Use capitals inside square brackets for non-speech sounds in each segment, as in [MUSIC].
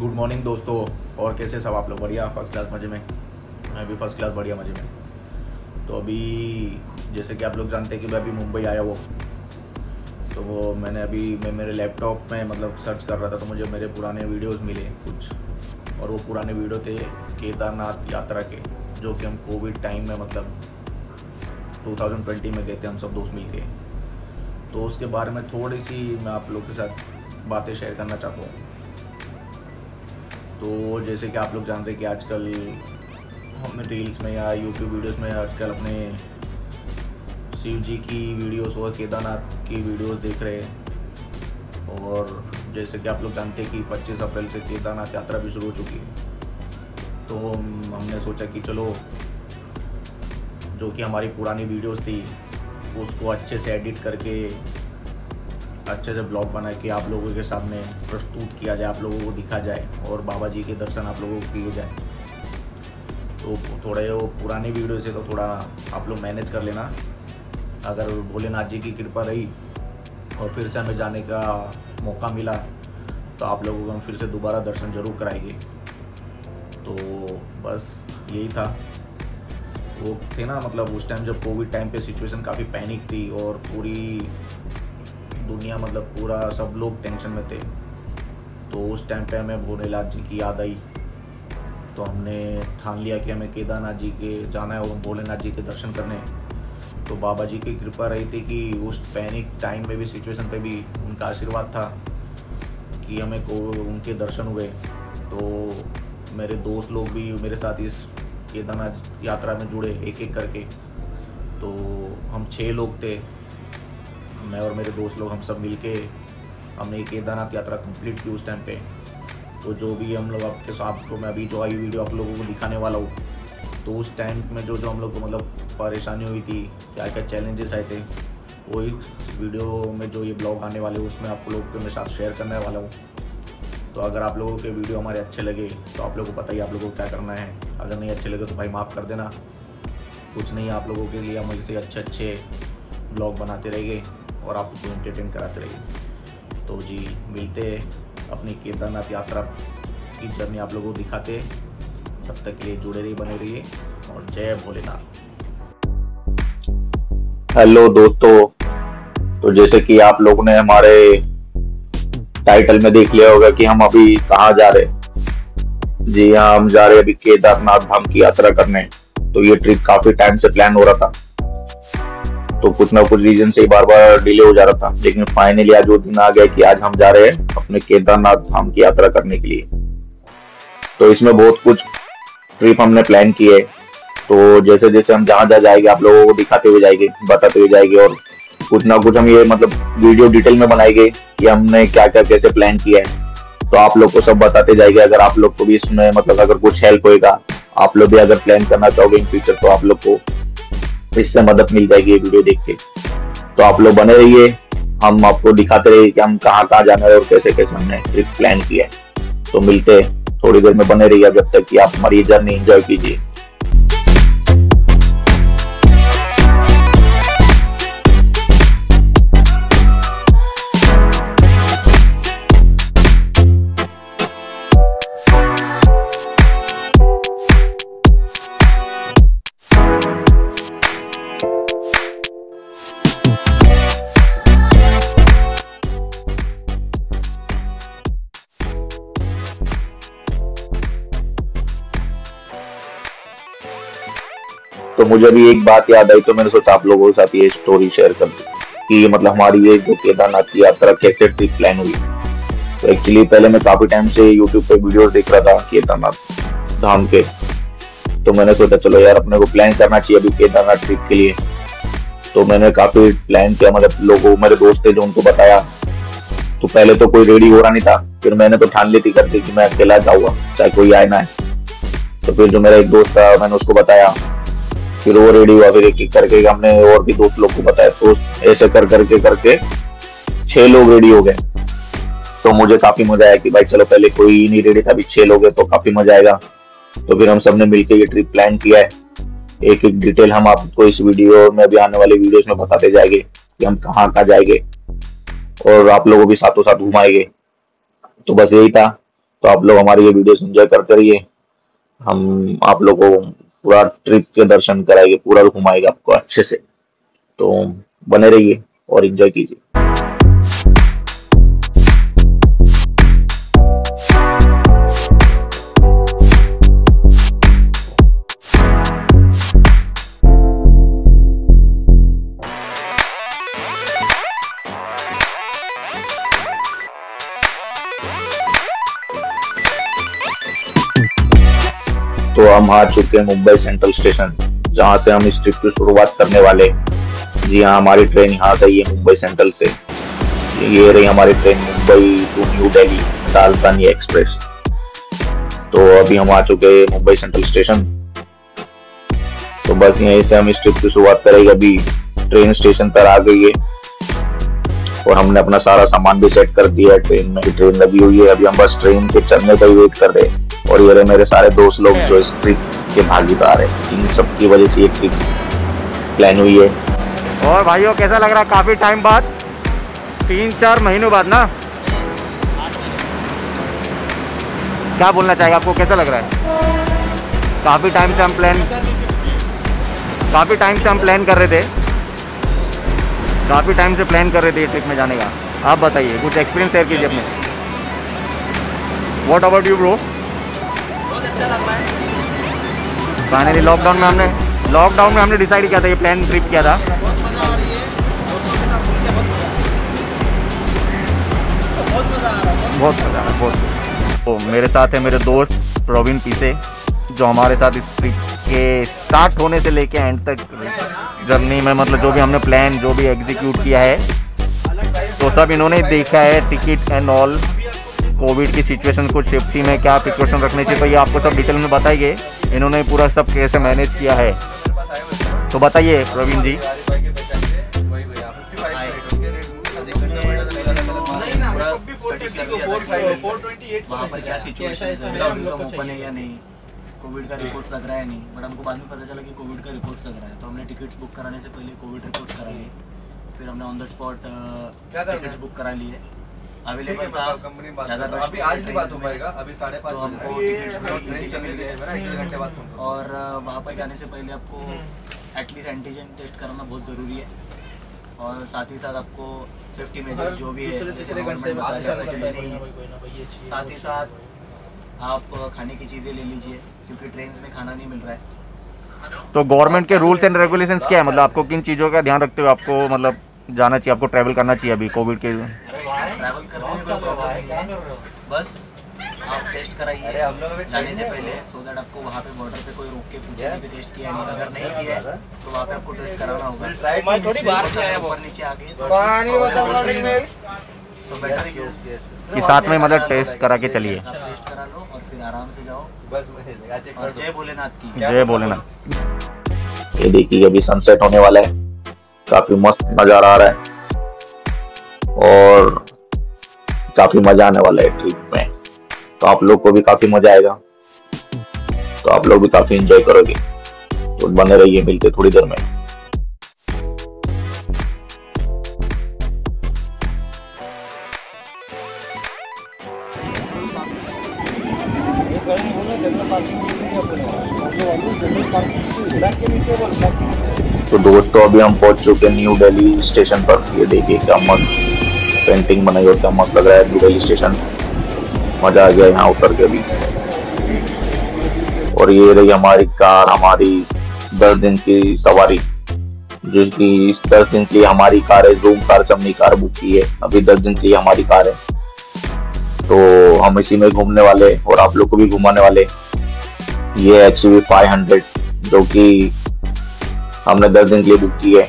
Good morning दोस्तों। और कैसे सब आप लोग? बढ़िया फ़र्स्ट क्लास मज़े में। मैं भी फ़र्स्ट क्लास बढ़िया मज़े में। तो अभी, जैसे कि आप लोग जानते हैं कि मैं अभी मुंबई आया वो तो वो मैंने अभी, मैं मेरे लैपटॉप में मतलब सर्च कर रहा था तो मुझे मेरे पुराने वीडियोस मिले कुछ। और वो पुराने वीडियो थे केदारनाथ यात्रा के, जो कि हम कोविड टाइम में मतलब 2020 में गए थे हम सब दोस्त मिल के तो उसके बारे में थोड़ी सी मैं आप लोग के साथ बातें शेयर करना चाहता हूँ। तो जैसे कि आप लोग जानते हैं कि आजकल हमने रील्स में या यूट्यूब वीडियोस में आजकल अपने शिव जी की वीडियोस और केदारनाथ की वीडियोस देख रहे हैं। और जैसे कि आप लोग जानते हैं कि 25 अप्रैल से केदारनाथ यात्रा भी शुरू हो चुकी है। तो हमने सोचा कि चलो, जो कि हमारी पुरानी वीडियोस थी, उसको अच्छे से एडिट करके अच्छे से ब्लॉग बना के आप लोगों के सामने प्रस्तुत किया जाए, आप लोगों को दिखा जाए और बाबा जी के दर्शन आप लोगों को किए जाए। तो थोड़े वो पुराने वीडियो से तो थोड़ा आप लोग मैनेज कर लेना। अगर भोलेनाथ जी की कृपा रही और फिर से हमें जाने का मौका मिला तो आप लोगों को हम फिर से दोबारा दर्शन ज़रूर कराएँगे। तो बस यही था। वो थे ना मतलब उस टाइम जब कोविड टाइम पे सिचुएशन काफ़ी पैनिक थी और पूरी दुनिया मतलब पूरा सब लोग टेंशन में थे। तो उस टाइम पे हमें भोलेनाथ जी की याद आई। तो हमने ठान लिया कि हमें केदारनाथ जी के जाना है और भोलेनाथ जी के दर्शन करने तो बाबा जी की कृपा रही थी कि उस पैनिक टाइम में भी सिचुएशन पे भी उनका आशीर्वाद था कि हमें को उनके दर्शन हुए। तो मेरे दोस्त लोग भी मेरे साथ इस केदारनाथ यात्रा में जुड़े एक एक करके। तो हम छः लोग थे। मैं और मेरे दोस्त लोग हम सब मिल के हमने केदारनाथ यात्रा कंप्लीट की उस टाइम पे। तो जो भी हम लोग आपके साथ तो मैं अभी जो आई वीडियो आप लोगों को दिखाने वाला हूँ तो उस टाइम में जो जो हम लोग को मतलब परेशानी हुई थी, क्या क्या चैलेंजेस आए थे, वो इस वीडियो में जो ये ब्लॉग आने वाले उसमें आप लोग के मेरे साथ शेयर करने वाला हूँ। तो अगर आप लोगों के वीडियो हमारे अच्छे लगे तो आप लोगों को पता ही आप लोगों को क्या करना है। अगर नहीं अच्छे लगे तो भाई माफ़ कर देना। कुछ नहीं, आप लोगों के लिए हम ऐसे अच्छे अच्छे ब्लॉग बनाते रहेंगे। और आपको एंटरटेन कराते रहेंगे तो जी, मिलते अपनी केदारनाथ यात्रा की जर्नी आप लोगों को दिखाते तब तक के लिए जुड़े रहिए, बने रहिए और जय भोलेनाथ। हेलो दोस्तों तो जैसे कि आप लोगों ने हमारे टाइटल में देख लिया होगा कि हम अभी कहाँ जा रहे जी हाँ हम जा रहे अभी केदारनाथ धाम की यात्रा करने। तो ये ट्रिप काफ़ी टाइम से प्लान हो रहा था। तो कुछ ना कुछ रीजन से बार बार डिले हो जा रहा था। लेकिन फाइनली आज वो दिन आ गया कि आज हम जा रहे हैं अपने केदारनाथ धाम की यात्रा करने के लिए। तो इसमें बहुत कुछ ट्रिप हमने प्लान की है तो जैसे जैसे हम जहाँ जहाँ जाएँगे, आप लोगों को दिखाते हुए जाएँगे, बताते हुए जाएँगे और कुछ ना कुछ हम ये मतलब वीडियो डिटेल में बनाएँगे कि हमने क्या क्या कैसे प्लान किया है। तो आप लोग को सब बताते जाएँगे। अगर आप लोग को भी इसमें मतलब अगर कुछ हेल्प होएगा, आप लोग भी अगर प्लान करना चाहोगे इन फ्यूचर तो आप लोग को इससे मदद मिल जाएगी ये वीडियो देख के। तो आप लोग बने रहिए। हम आपको दिखाते रहिए कि हम कहाँ कहाँ जाना है और कैसे कैसे हमने ट्रिप प्लान किया है। तो मिलते थोड़ी देर में बने रहिए जब तक कि आप हमारी जर्नी एंजॉय कीजिए। मुझे अभी एक बात याद आई तो मैंने सोचा आप लोगों के साथ ये स्टोरी शेयर कर दी कि मतलब हमारी ये जो केदारनाथ की यात्रा कैसे ट्रिप प्लान हुई। तो एक्चुअली पहले मैं काफ़ी टाइम से यूट्यूब पे वीडियो देख रहा था केदारनाथ धाम के। तो मैंने सोचा चलो यार अपने को प्लान करना चाहिए अभी केदारनाथ ट्रिप के लिए। तो मैंने काफ़ी प्लान किया मतलब लोगों, मेरे दोस्त थे जो उनको बताया। तो पहले तो कोई रेडी हो रहा नहीं था, फिर मैंने तो ठान ली थी करके कि मैं अकेला जाऊँगा, चाहे कोई आए ना है तो फिर जो मेरा एक दोस्त था, मैंने उसको बताया। फिर वो रेडी हुआ, फिर एक एक करके हमने और भी दोस्त लोग को बताया। तो ऐसे कर, करके करके छह लोग रेडी हो गए। तो मुझे काफ़ी मज़ा आया कि भाई चलो पहले कोई नहीं रेडी था, अभी छह लोग है तो काफ़ी मज़ा आएगा। तो फिर हम सबने मिलकर ये ट्रिप प्लान किया है। एक एक डिटेल हम आपको इस वीडियो में भी आने वाले वीडियोस में बताते जाएँगे कि हम कहाँ कहाँ जाएँगे। और आप लोगों भी साथों साथ घुमाएँगे तो बस यही था। तो आप लोग हमारी ये वीडियोस एंजॉय करते रहिए। हम आप लोगों पूरा ट्रिप के दर्शन कराएँगे पूरा घुमाएगा आपको अच्छे से। तो बने रहिए और एंजॉय कीजिए। तो हम आ चुके हैं मुंबई सेंट्रल स्टेशन, जहाँ से हम इस ट्रिप की शुरुआत करने वाले जी हाँ हमारी ट्रेन यहाँ से ही है मुंबई सेंट्रल से। ये रही हमारी train Mumbai to New Delhi Rajdhani express तो अभी हम आ चुके हैं मुंबई सेंट्रल स्टेशन। तो बस यहीं से हम इस ट्रिप की शुरुआत करेंगे अभी ट्रेन स्टेशन पर आ गई है। और हमने अपना सारा सामान भी सेट कर दिया है। ट्रेन में ट्रेन लगी हुई है। अभी हम बस ट्रेन के चलने का ही वेट कर रहे हैं। और ये रहे मेरे सारे दोस्त लोग जो इस ट्रिप के भागीदार है। इन सब की वजह से ये ट्रिप प्लान हुई है। और भाइयों, कैसा लग रहा है? काफ़ी टाइम बाद? तीन, चार महीनों बाद ना? क्या बोलना चाहेगा आपको? कैसा लग रहा है? काफ़ी टाइम से हम प्लान काफ़ी टाइम से हम प्लान कर रहे थे। काफ़ी टाइम से प्लान कर रहे थे ट्रिप में जाने का। आप बताइए, कुछ एक्सपीरियंस शेयर कीजिए अपने। What about you bro finally lockdown में हमने लॉकडाउन में हमने डिसाइड किया था, ये प्लान ट्रिप किया था। बहुत मज़ा आया बहुत तो मेरे साथ है मेरे दोस्त प्रवीण पीसे, जो हमारे साथ इस ट्रिप के स्टार्ट होने से लेके एंड तक जर्नी में मतलब जो भी हमने प्लान जो भी एग्जीक्यूट किया है तो सब इन्होंने देखा है टिकट एंड ऑल कोविड की सिचुएशन को सेफ्टी में क्या प्रिकॉशन रखने चाहिए तो ये आपको सब डिटेल में बताइए। इन्होंने पूरा सब कैसे मैनेज किया है। तो बताइए प्रवीण जी। वहाँ पर क्या सिचुएशन है? ओपन है या नहीं कोविड का रिपोर्ट लग रहा है नहीं बट हमको बाद में पता चला कि कोविड का रिपोर्ट लग रहा है तो हमने टिकट्स बुक कराने से पहले कोविड रिपोर्ट करा ली फिर हमने on the spot tickets book करा लिए। अवेलेबल था ज़्यादा रश अभी आज नहीं बात हो पाएगा अभी साढ़े पाँच तो और वहाँ पर जाने से पहले आपको एटलीस्ट एंटीजन टेस्ट कराना बहुत ज़रूरी है। और साथ ही साथ आपको सेफ्टी मेजर्स जो भी है जैसे गवर्नमेंट बता रहा साथ ही साथ आप खाने की चीज़ें ले लीजिए क्योंकि ट्रेन में खाना नहीं मिल रहा है। तो गवर्नमेंट के रूल्स एंड रेगुलेशंस क्या है? मतलब आपको किन चीज़ों का ध्यान रखते हुए आपको मतलब जाना चाहिए आपको ट्रैवल करना चाहिए अभी कोविड के ट्रैवल करने में कोई प्रॉब्लम नहीं है। बस आप टेस्ट कराइए। जाने से पहले सो दैट आपको वहाँ पे बॉर्डर पे कोई रोक के पूछे कि टेस्ट किया नहीं। अगर नहीं किया है, तो वहाँ पे आपको टेस्ट कराना होगा। थोड़ी बाहर से आया ऊपर नीचे आगे। पानी सो बेटर कि साथ में मतलब टेस्ट करा के चलिए। टेस्ट करा लो और फिर आराम से जाओ। बस और जय भोलेनाथ की। जय भोलेनाथ। ये देखिए अभी सनसेट होने वाला है। काफ़ी मस्त नज़ारा आ रहा है। और काफ़ी मज़ा आने वाला है ट्रिप में। तो आप लोग को भी काफ़ी मज़ा आएगा। तो आप लोग भी काफ़ी एंजॉय करोगे। तो बने रहिए मिलते थोड़ी देर में। तो दोस्तों, अभी हम पहुँच चुके न्यू दिल्ली स्टेशन पर। ये देखिए क्या मस्त पेंटिंग बनाई और क्या मस्त लग रहा है दिल्ली स्टेशन। मज़ा आ गया यहाँ उतर के भी। और ये रही हमारी कार, हमारी दस दिन की सवारी, जो कि इस दस दिन के हमारी कार है जूम कार से हमने कार बुक की है। अभी दस दिन के हमारी कार है। तो हम इसी में घूमने वाले और आप लोग को भी घुमाने वाले ये एक्स फाइव हंड्रेड जो कि हमने दस दिन के लिए बुक की है।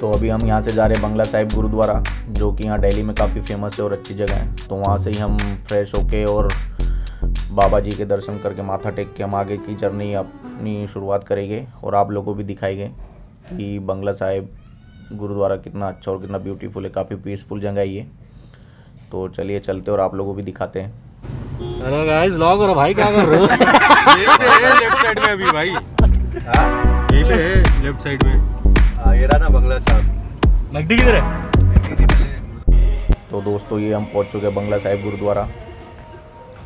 तो अभी हम यहाँ से जा रहे हैं बंगला साहिब गुरुद्वारा जो कि यहाँ दिल्ली में काफ़ी फ़ेमस है और अच्छी जगह है। तो वहाँ से ही हम फ्रेश होके और बाबा जी के दर्शन करके माथा टेक के हम आगे की जर्नी अपनी शुरुआत करेंगे और आप लोगों को भी दिखाएँगे कि बंगला साहिब गुरुद्वारा कितना अच्छा और कितना ब्यूटीफुल है काफ़ी पीसफुल जगह है ये। तो चलिए चलते और आप लोगों को भी दिखाते हैं। हेलो गाइस व्लॉग करो भाई क्या कर रहे हो? [LAUGHS] है लेफ़्ट साइड में अभी भाई। यहीं पे है लेफ़्ट साइड में। हाँ, ये रहा ना बंगला साहब। नकदी किधर है? तो तो दोस्तों ये हम पहुँच चुके हैं बंगला साहिब गुरुद्वारा।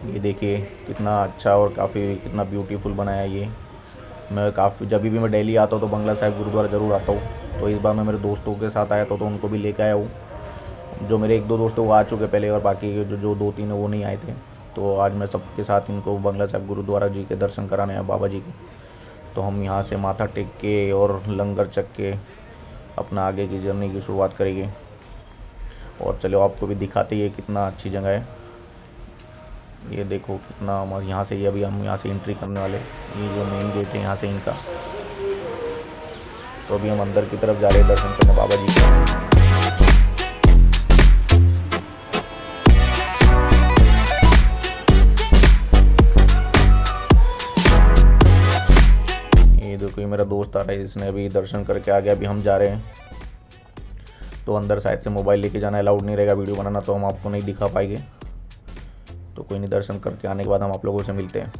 ये देखिए कितना अच्छा और काफ़ी कितना ब्यूटीफुल बनाया ये। मैं काफ़ी जब भी मैं डेली आता हूँ तो बंगला साहिब गुरुद्वारा ज़रूर आता हूँ। तो इस बार मैं मेरे दोस्तों के साथ आया था तो उनको भी लेकर आया हूँ। जो मेरे एक दो दोस्तों वो आ चुके पहले और बाकी जो जो दो तीन वो नहीं आए थे। तो आज मैं सबके साथ इनको बंगला साहिब गुरुद्वारा जी के दर्शन कराने आया बाबा जी के। तो हम यहाँ से माथा टेक के और लंगर चक के अपना आगे की जर्नी की शुरुआत करेंगे। और चलो आपको भी दिखाते ही कितना अच्छी जगह है। ये देखो कितना मस्त, यहाँ से ये अभी हम यहाँ से एंट्री करने वाले ये जो मेन गेट है यहाँ से इनका। तो अभी हम अंदर की तरफ़ जा रहे हैं दर्शन करने बाबा जी के। मेरा दोस्त आ रहा है इसने अभी दर्शन करके आ गया, अभी हम जा रहे हैं। तो अंदर साइड से मोबाइल लेके जाना अलाउड नहीं रहेगा, वीडियो बनाना तो हम आपको नहीं दिखा पाएँगे। तो कोई नहीं, दर्शन करके आने के बाद हम आप लोगों से मिलते हैं।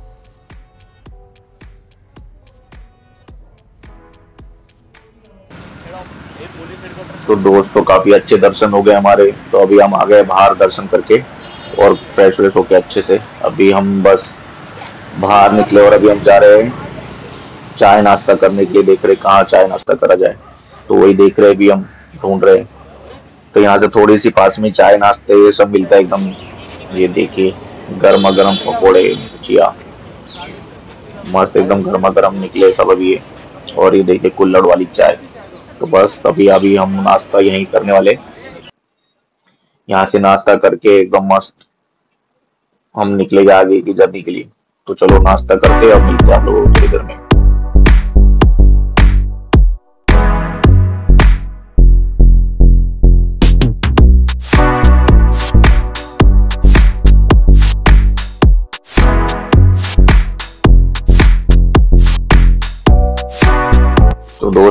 तो दोस्तों काफ़ी अच्छे दर्शन हो गए हमारे। तो अभी हम आ गए बाहर दर्शन करके, और फ्रेश व्रेश होके अच्छे से। अभी हम बस बाहर निकले और अभी हम जा रहे हैं। चाय नाश्ता करने के लिए देख रहे कहाँ चाय नाश्ता करा जाए। तो वही देख रहे अभी हम ढूंढ रहे तो यहाँ से थोड़ी सी पास में चाय नाश्ते ये सब मिलता है एकदम। ये देखिए गर्मा गर्म पकौड़े, भुजिया। मस्त एकदम गर्मा गर्म निकले सब अभी और ये देखिए कुल्लड़ वाली चाय। तो बस अभी अभी हम नाश्ता यहीं करने वाले। यहाँ से नाश्ता करके एकदम मस्त हम निकलेंगे आगे की जर्नी के लिए। तो चलो नाश्ता करते हैं, अब मिलते हैं आप लोगों को देर में।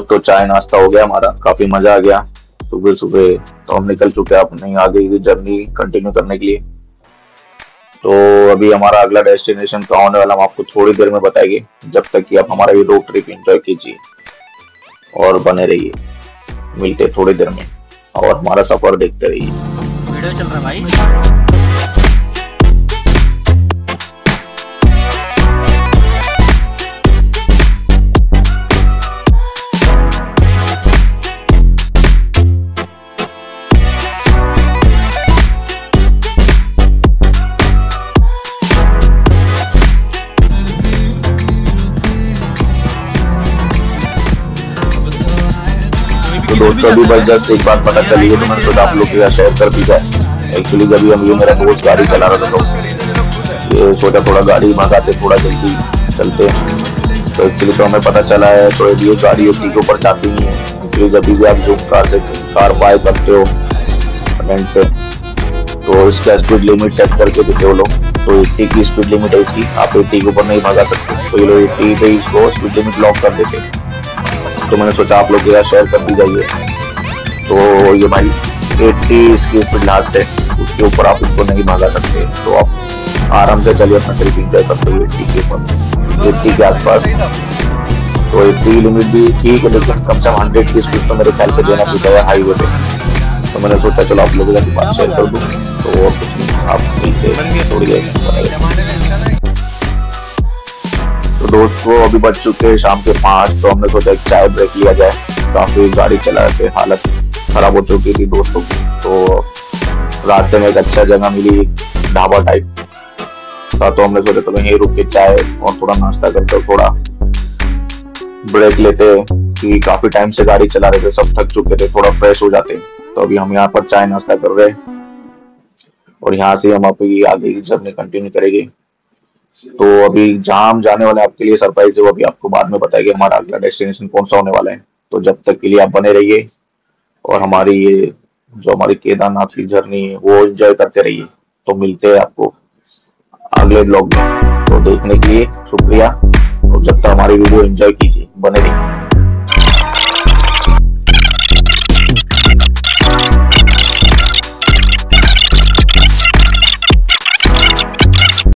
तो चाय नाश्ता हो गया, हमारा काफ़ी मज़ा आ गया। सुबह सुबह तो हम निकल चुके हैं अपनी आगे की जर्नी कंटिन्यू करने के लिए। तो अभी हमारा अगला डेस्टिनेशन कहाँ होने वाला हम आपको थोड़ी देर में बताएँगे, जब तक कि आप हमारा ये रोड ट्रिप एंजॉय कीजिए और बने रहिए। मिलते थोड़ी देर में और हमारा सफ़र देखते रहिए। वीडियो चल रहा भाई। तो अभी बस जस्ट एक बात पता चली है तो मैंने सोचा आप लोग के साथ शेयर कर दी जाए एक्चुअली जब हम ये मेरा दोस्त गाड़ी चला रहा था तो ये सोचा थोड़ा गाड़ी मंगाते, थोड़ा जल्दी चलते तो एक्चुअली तो हमें पता चला है तो ये गाड़ी उसी के ऊपर जाती नहीं है। इसलिए जब भी आप जो कार से कार बाय करते हो रेंट पे तो इसका स्पीड लिमिट सेट करके देते हो लोग। तो एट्टी की स्पीड लिमिट है इसकी, आप एट्टी के ऊपर नहीं भगा सकते। तो ये लोग एट्टी पे इसको स्पीड लिमिट लॉक कर देते तो मैंने सोचा आप लोग के साथ शेयर कर दी जाइए। तो ये भाई 80 इसकी स्पीड लास्ट है। उसके ऊपर आप इसको नहीं भागा सकते। तो आप आराम से चलिए, अपना ट्रिप इंजॉय करते हुए एट्टी के ऊपर। एट्टी के आसपास। तो एट्टी लिमिट भी ठीक है, लेकिन कम से कम हंड्रेड की स्पीड तो मेरे ख्याल से देना चाहिए है हाईवे पे। तो मैंने सोचा, चलो आप लोगों के बात शेयर कर दूँ। तो और कुछ आप मिलते थोड़ी तो दोस्तों, अभी बज चुके हैं शाम के पाँच तो हमने सोचा एक चाय ब्रेक लिया जाए। काफ़ी गाड़ी चला थे हालत खराब हो चुकी थी दोस्तों की तो रास्ते में एक अच्छा जगह मिली, ढाबा टाइप था तो हमने सोचा चलो यहीं रुक के चाय और थोड़ा नाश्ता करते थोड़ा ब्रेक लेते कि काफ़ी टाइम से गाड़ी चला रहे थे, सब थक चुके थे, थोड़ा फ्रेश हो जाते तो अभी हम यहाँ पर चाय नाश्ता कर रहे और यहाँ से हम अभी आगे की जर्नी कंटिन्यू करेंगे। तो अभी जहाँ जाने वाले आपके लिए सरप्राइज़ है, वो अभी आपको बाद में बताएँगे, हमारा अगला डेस्टिनेशन कौन सा होने वाला है। तो जब तक के लिए आप बने रहिए। और हमारी ये जो हमारी केदारनाथ की जर्नी है, वो एंजॉय करते रहिए। तो मिलते हैं आपको अगले ब्लॉग में। तो देखने के लिए शुक्रिया। और जब तक हमारी वीडियो एंजॉय कीजिए, बने रहिए।